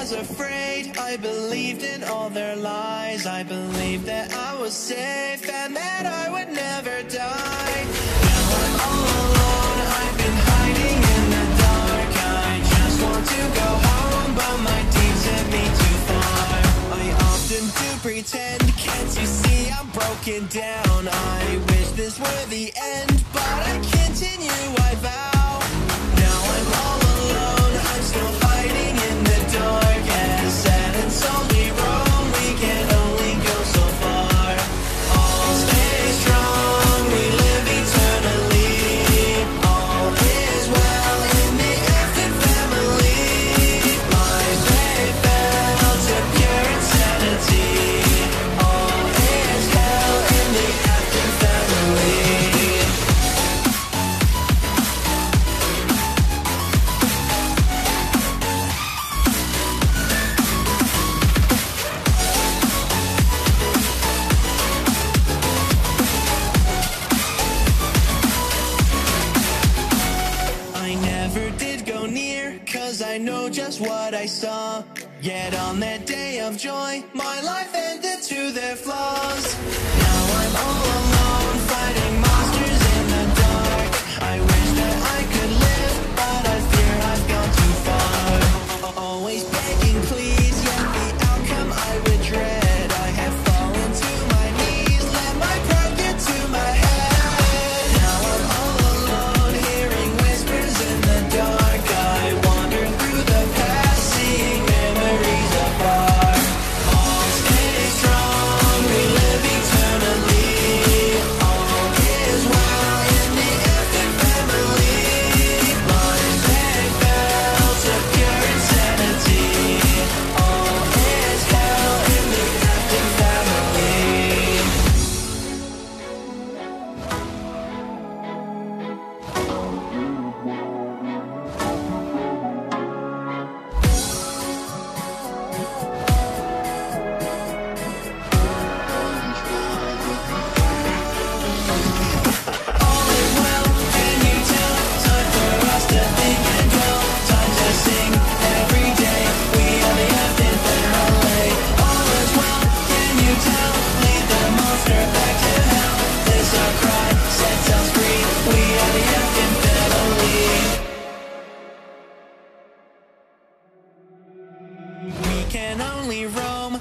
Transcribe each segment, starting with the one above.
was afraid. I believed in all their lies. I believed that I was safe And that I would never die. Now I'm all alone. I've been hiding in the dark. I just want to go home But my deeds have me too far. I often do pretend. Can't you see I'm broken down? I wish this were the end But I continue, I vow I know just what I saw. Yet on that day of joy, my life ended to their flaws. Now I'm all alone, fighting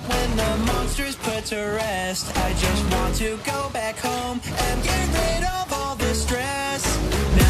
when the monster's put to rest. I just want to go back home and get rid of all the stress.